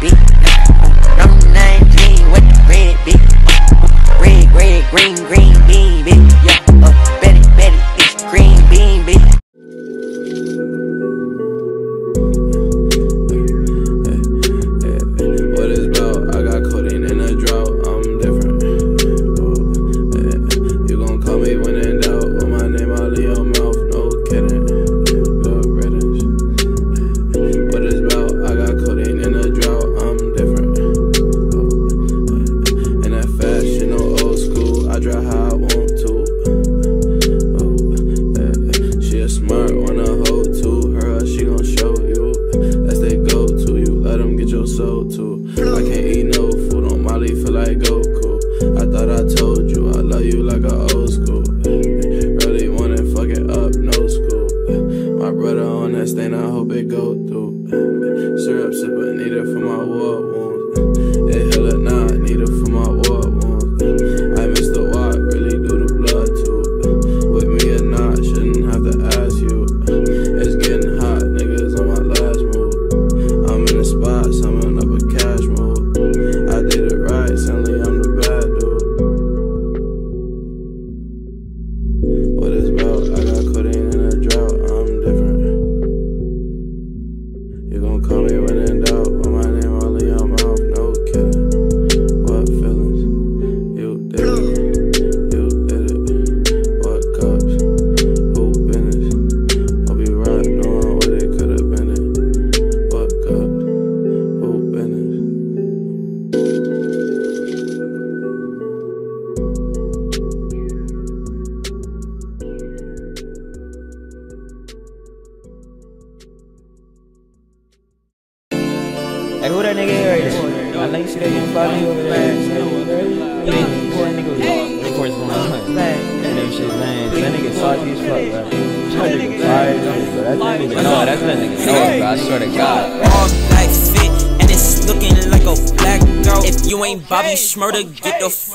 bitch.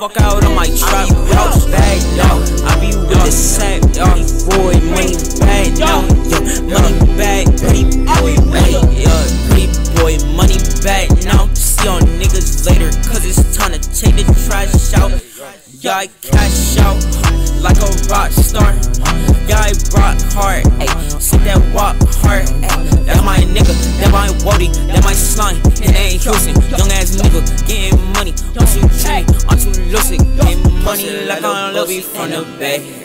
Fuck out of my trap house bag now. I be with the sack, money boy, money bag now. Yo, money bag, pretty boy, money, yeah, pretty boy, money bag now. See y'all niggas later, cause it's time to take the trash out. Yeah, I cash out like a rock star. Yeah, I rock hard, ayy. See that walk hard, ayy. That's my nigga, that my Wody, that my slime. And they ain't Houston, young ass nigga, getting money. I'm too dreamy, I'm too lucid, getting money like I'm B from the Bay.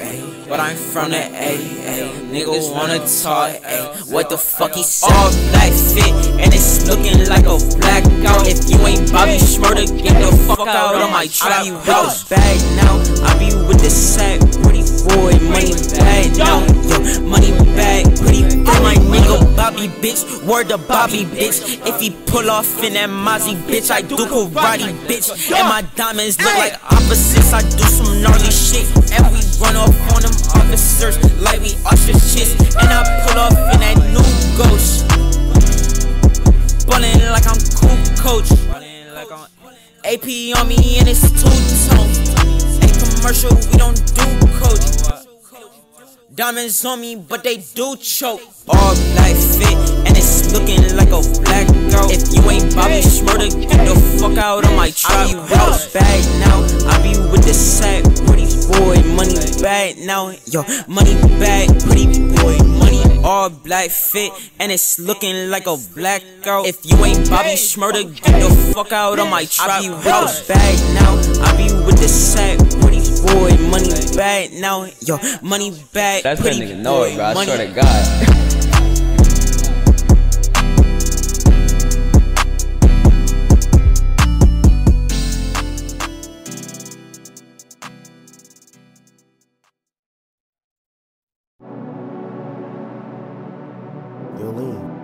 But I'm from the A, ayy. Niggas wanna talk, ayy. What the fuck he said? All black fit, and it's looking like a blackout. If you ain't Bobby Shmurda, get the fuck out of my trap house bag now. I be with the sack, pretty boy, money bag now. Yo, money bag, pretty boy, my nigga Bobby bitch. Word to Bobby bitch. If he pull off in that Mozzie bitch, I do karate bitch. And my diamonds look like opposites. I do some gnarly shit, and we run off on them officers like we ostriches. And I pull up in that new ghost. Ballin' like I'm cool coach. AP on me and it's two tone. Ain't commercial, we don't do coach. Diamonds on me, but they do choke. All black fit, and it's looking like a black girl. If you ain't Bobby Shmurda, get the fuck out of my trap house bag now. I be with the sack, pretty boy, money bag now. Yo, money bag, pretty boy, money all black fit, and it's looking like a black girl. If you ain't Bobby Shmurda, get the fuck out of my trap house bag now. I be with the sack, pretty boy, money bag now. Yo, money bag, That's that pretty nigga know it, bro. I money swear to God. Yolene. Lean,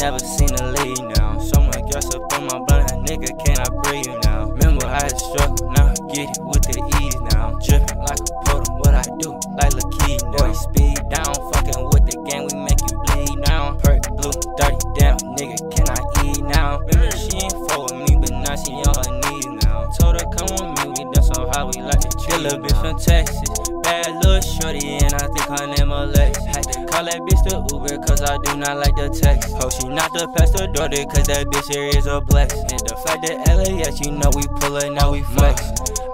never seen a lead now. Someone gets up on my blunt, nigga, can I breathe now? Remember I had struck, now I get it. not like the text. Hope she not the pastor daughter, cause that bitch here is a flex. And the fact that LAS, you know we pull it, now we flex.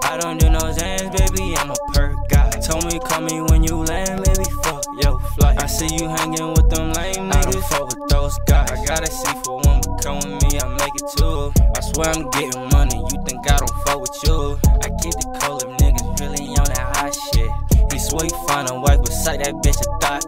I don't do no Zans, baby, I'm a perk guy. Told me, call me when you land, baby, fuck yo flight. I see you hanging with them lame niggas. I don't fuck with those guys. I gotta see for one, but come with me, I make it too. I swear I'm getting money, you think I don't fuck with you. I keep the cold, if niggas really on that hot shit. He swear he find a wife, but suck that bitch a thought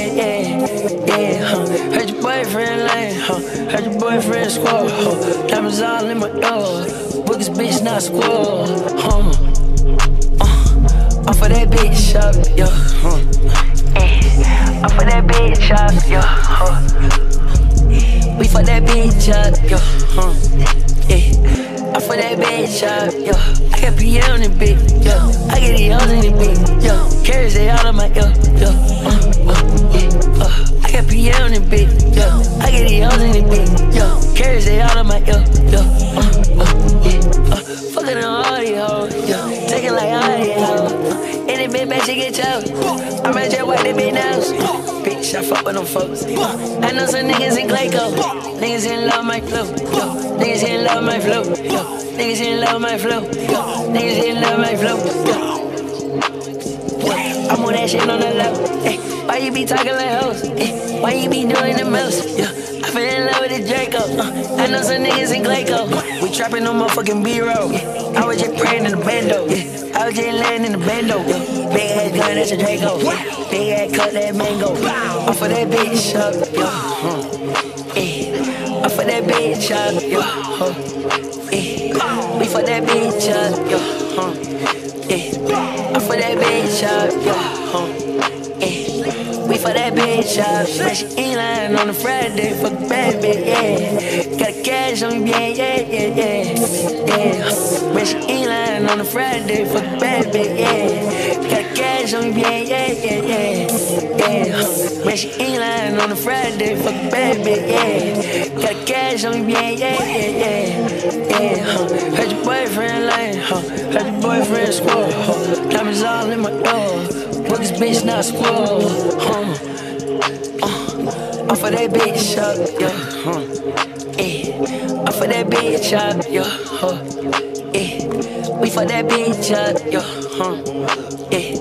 yeah, yeah, yeah. Yeah, huh. Heard your boyfriend lying, huh. Heard your boyfriend squall, huh. Diamonds all in my door. Bookest bitch, not squall, huh. Uh, I for that bitch up, yo, huh. Eh, I for that bitch up, yo, huh. We for that bitch up, yo, huh. Yeah. I for that bitch up, yo. I got PA on the beat, yo. I get the O's in the beat, yo. Carries they out of my, yo, yo. Uh, uh, yeah, uh. I got PA on the beat, yo. I get the O's in the beat, yo. Carries they out of my, yo, yo. Uh, uh, yeah, uh. Fucking on all these hoes, yo. Taking like all these hoes. Any bitch back, she get chose. I'm at your white, they big nose. Bitch, I fuck with them folks. I know some niggas in Clayco. Niggas in love my flow. Yo. Niggas in love my flow. Yo. Niggas in love my flow. Yo. Niggas in love my flow. Yo. I'm on that shit on the low. Ay, why you be talking like hoes? Ay, why you be doing the most? Yeah. I fell in love with the Draco. Uh, I know some niggas in Clayco. We trapping on motherfucking B-roll. Yeah. I was just praying in the bando. Yeah. I was just laying in the bando. Yeah. Big ass gun, that's a Draco. Yeah. Big ass cut, that mango. Off of that bitch up. Yeah. Huh. Yeah. Off of that bitch up. Yeah. Huh. Yeah. We fuck that bitch up. Yeah. Huh. Yeah. I fuck that bitch up. Yeah. Huh. Yeah. Fuck that bitch up. But she ain't lying on a Friday. Fuck bad bitch, yeah. Got a cash on me, yeah, yeah, yeah, yeah. Yeah. But she ain't lying on a Friday. Fuck bad bitch, yeah. Got a cash on me, yeah, yeah, yeah, yeah. Yeah. But she ain't lying on a Friday. Fuck bad bitch, yeah. Got a cash on me, yeah, yeah, yeah, yeah. Yeah. Heard your boyfriend lying, huh? Heard your boyfriend squall, huh? Diamonds all in my door. Book's bitch not squall, huh? Uh, off of that bitch up, yeah, huh? Eh, off of that bitch up, yeah, huh? Eh, we for that bitch up, yeah, huh? Eh,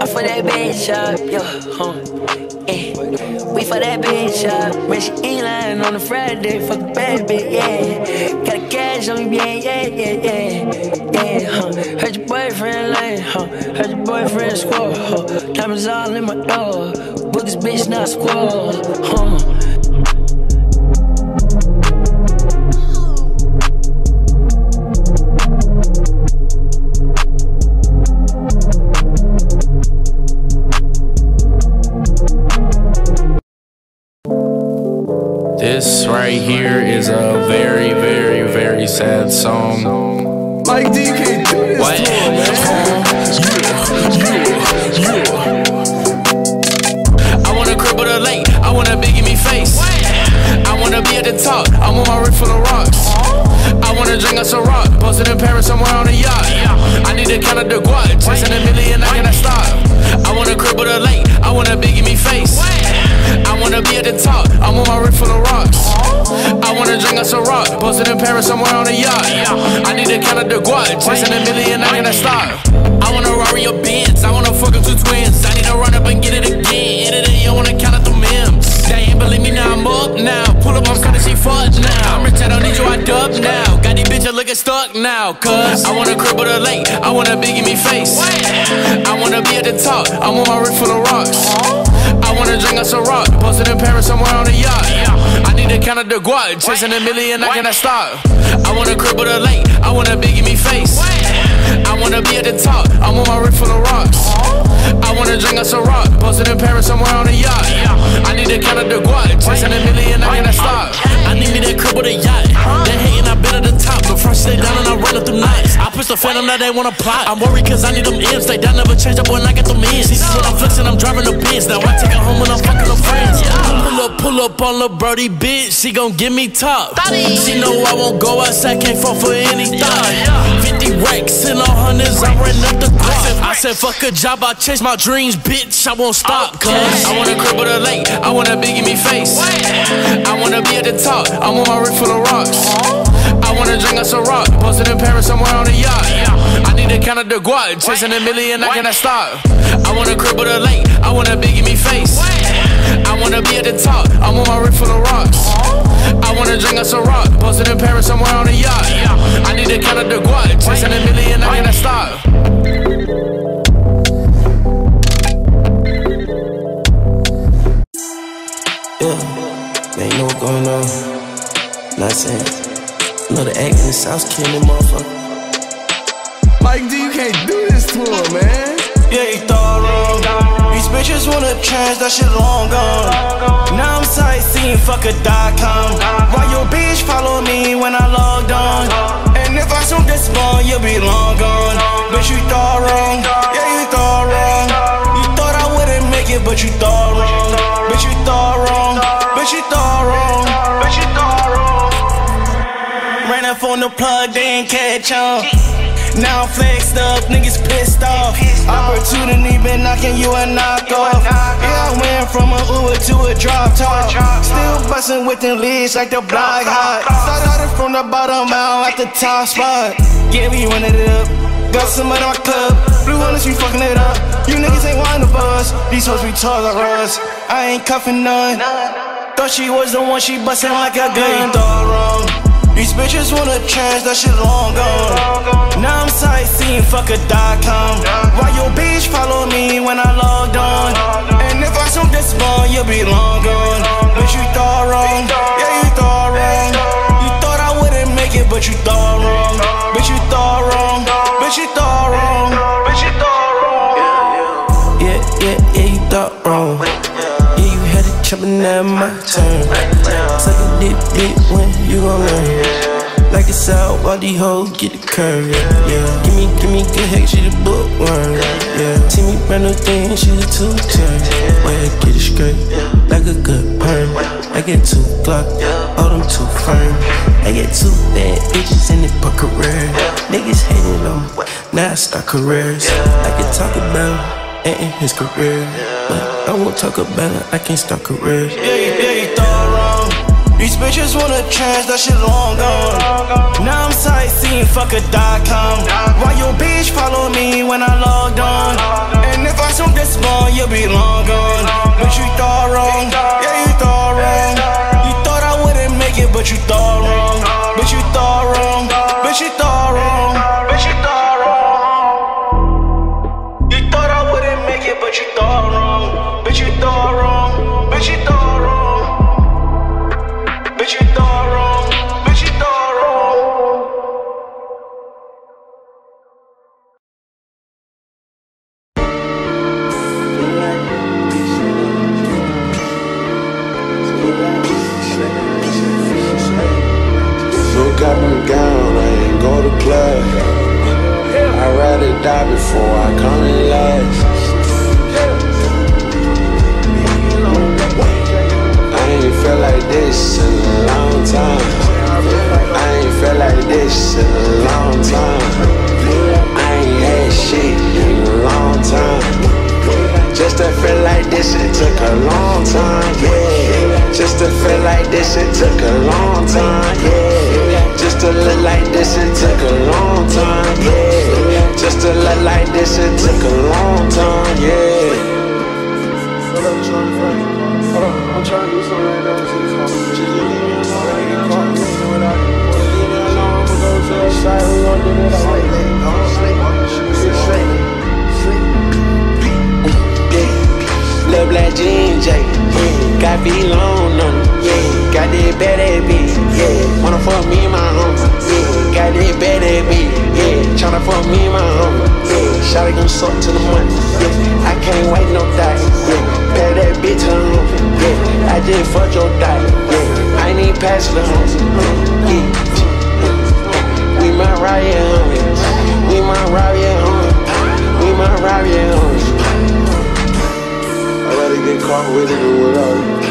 off of that bitch up, yeah, huh? We for that bitch up. But she ain't lying on a Friday, fuck a bad bitch, yeah. Got a cash on me, yeah, yeah, yeah, yeah, yeah, huh? Heard your boyfriend lying, huh? Heard your boyfriend squall, huh? Diamonds all in my door. Book's bitch not squall, huh? This right here is a very, very, very sad song. Mike D can't do this What? to him, man. I wanna cripple the lake, I wanna big in me face. I wanna be at the top, I want my wrist full of rocks. I wanna drink us a rock, posted in Paris somewhere on a yacht. I need to count up the guap, chasing a million, I cannot stop. I wanna cripple the lake, I wanna big in me face. I wanna be at the top, I want my wrist full of rocks. I wanna drink us a rock, posted in Paris somewhere on a yacht. I need to count up the guap, chasing a million, I cannot stop. I wanna Rari your Benz, I wanna fuck up two twins. I need to run up and get it again. End of the year, I wanna count up the memes. They ain't believe me now, I'm up now. Pull up, I'm starting she fuck now. I'm rich, I don't need you, I dub now. Got these bitches looking stuck now, cuz I wanna cripple the lake, I wanna big in me face. I wanna be at the top, I want my wrist full of rocks. I wanna drink a rock, posted in Paris somewhere on a yacht. I need to count up the guap, chasing a million, I cannot stop. I wanna cripple the lake, I wanna big in me face. I wanna be at the top, I want my wrist full of rocks. I wanna drink a rock, posted in Paris somewhere on a yacht. I need to count up the guap, chasing a million, I cannot stop. I need me crib with a yacht. They hating, I been at the top, but first stay down and I run it through nights. I push the phantom, now they wanna plot. I'm worried cause I need them M's, stay down, never change up when I get them ends. See, when I'm flexing, I'm driving the Benz. Now I take her home when I'm fucking her friends. Pull up, pull up on Lil' Brody, bitch, she gon' give me top. She know I won't go outside, can't fall for any thought. 50 racks and all hundreds, I ran up the guap. I said, fuck a job, I chase my dreams, bitch, I won't stop. Cause I wanna cripple the lake, I wanna big in me face. I wanna be at the top, I want my wrist full of rocks. I wanna drink a rock, posted in Paris somewhere on a yacht. I need to count up the guap. Chasing a million, I cannot stop. I wanna cripple the lake. I want a big in me face. I wanna be at the top. I want my wrist full of rocks. I wanna drink a rock. Posted in Paris somewhere on a yacht. I need to count up the guap. Chasing a million, I cannot stop. Yeah, know what's going on. Not saying. You know the act in the South killing motherfucker. Mike D, you can't do this to him, man. Yeah, he thought wrong. These bitches wanna change, that shit long gone. Now I'm sightseeing, fuck a dot com. Why your bitch follow me when I logged on? And if I soon this ball, you'll be long gone. But you thought wrong. Yeah, you thought wrong. You thought I wouldn't make it, but you thought wrong. But you thought wrong. But you thought wrong. But you thought wrong. Ran up on the plug, they ain't catch on. Now I'm flexed up, niggas pissed off. Opportunity been knocking you a knockoff. Yeah, I went from a Uber to a drop top. Still bustin' with them leads like the block hot. Started from the bottom out at the top spot. Yeah, we running it up. Got some in our club. Blue hunters, we fucking it up. You niggas ain't want the buzz. These hoes retarded us. I ain't cuffing none. Thought she was the one, she bustin' like a gun. Thought wrong. These bitches wanna change, that shit long gone. Now I'm sightseeing, fuck a dot com. Why your bitch follow me when I logged on? And if I soon this ball, you'll be long gone. But you thought wrong, yeah, you thought wrong. You thought I wouldn't make it, but you thought wrong. But you thought wrong, but you thought wrong. But you thought wrong. Yeah, yeah, yeah, you thought wrong. Chopping at my turn. Suck a dip, dip when you gon' learn. Like it's out while these hoes get the curve, yeah, yeah. Give me, give me good heck, she the bookworm, yeah. See me brand new thing, she the two turn. Way I get it straight, like a good perm. I get two Glock, all them too firm. I get two bad bitches in the book career. Niggas hating on now I start careers. I can talk about and his career, but I won't talk about it. I can't start careers. Yeah, yeah, you thought wrong. These bitches wanna change, that shit long gone. Now I'm sightseeing, fuck a dot com. Why your bitch follow me when I logged on? And if I soon this ball, you'll be long gone. But you thought wrong, yeah, you thought wrong. You thought I wouldn't make it, but you thought wrong. But you thought wrong, but you thought wrong. But you thought wrong. Got me down, I ain't go to class. I'd rather die before I come in last. I ain't felt like this in a long time. I ain't felt like this in a long time. I ain't had shit in a long time. Just to feel like this, it took a long time, yeah. Just to feel like this, it took a long time, yeah. Just to look like this, it took a long time, yeah. Just to look like this, it took a long time, yeah. Hold up, Hold up, I'm trying to do something right now. Just leave me alone. I ain't get caught cleaning without it. Leave me alone. Go to the side. We gon' do this. Don't. Sleep. Shawty gon' suck to the money, yeah. I can't wait no die, yeah. Pay that bitch the homie, yeah. I just fucked your die, yeah. I ain't even pass the homie, yeah. We might ride, yeah, homie. We might ride, yeah, homie. We might ride, yeah, homie. I'd rather get caught with it than without it.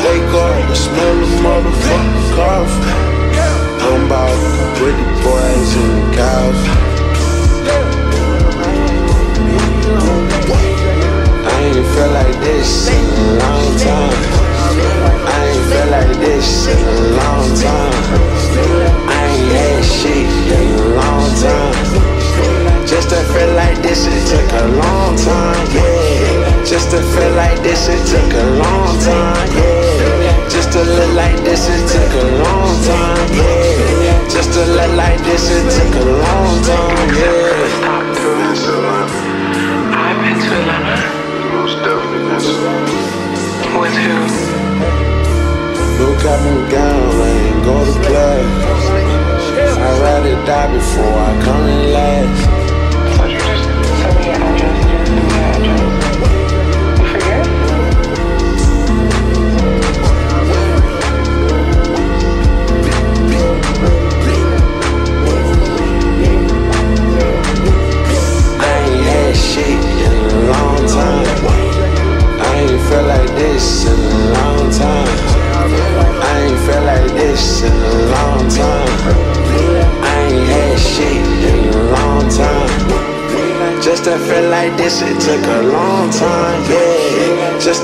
Wake up, smell the motherfucking coffee. I'm about with the boys and the cows.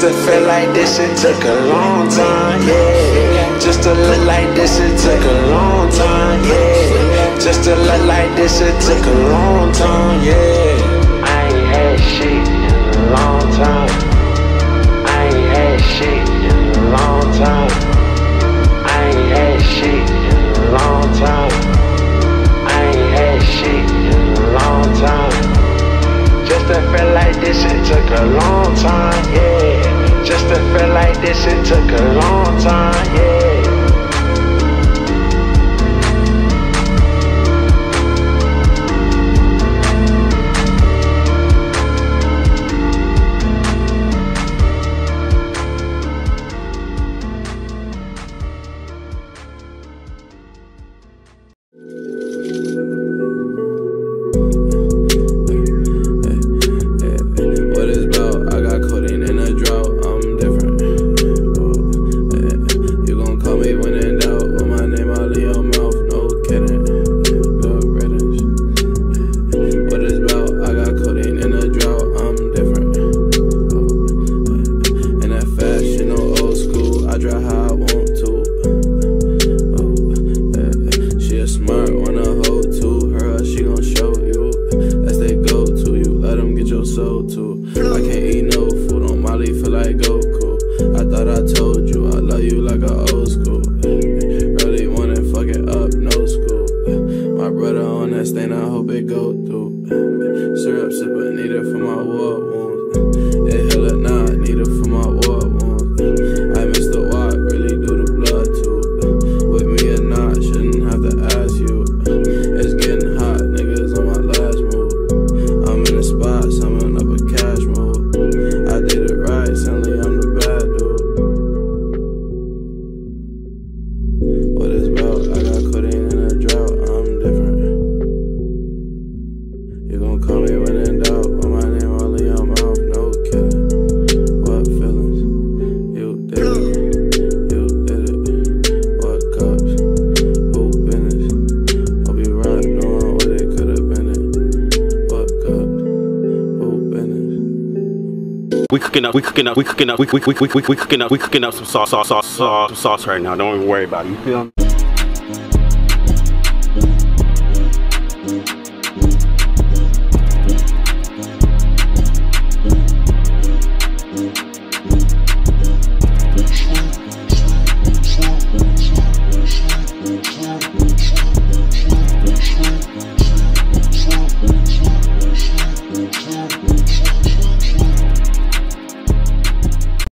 Just to feel like this, it took a long time, yeah. Just to look like this, it took a long time, yeah. Just to look like this, it took a long time, yeah. I ain't had shit in a long time. I ain't had shit in a long time. I ain't had shit in a long time. I ain't had shit in a long time. Just to feel like this, it took a long time, yeah. Just to feel like this, it took a long time, yeah. How I want You gon' call me when in doubt, with my name all in your mouth, no kidding. What feelings? You did it, you did it. What cups? Who business? Hope you right, knowing what it could've been it. What cups? Who business? We cooking up, we cooking up, we cooking up, we we we we we cooking up, we cooking up some sauce, sauce, sauce, sauce, sauce right now. Don't even worry about it. You feel me?